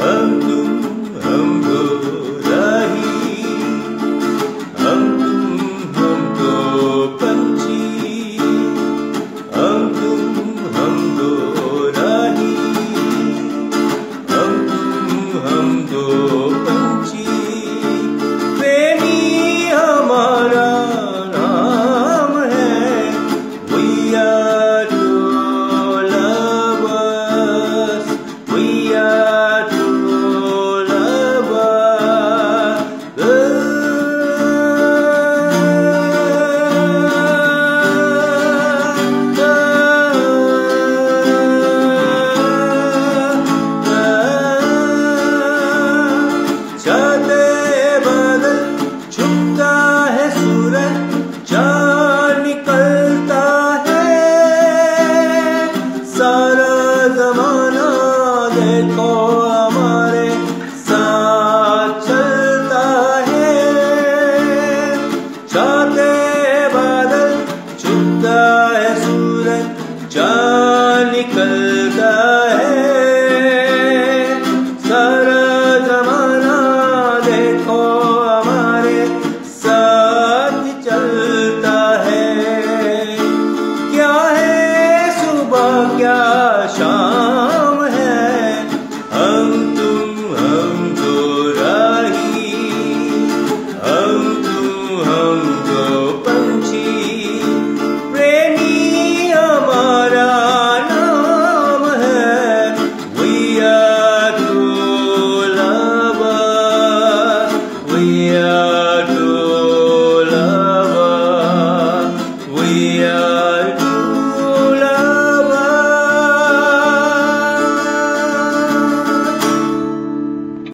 Hum, hum, hum. चाँद निकलता है। सारा जमाना देखो हमारे साथ चलता है। क्या है सुबह क्या are true lover, we are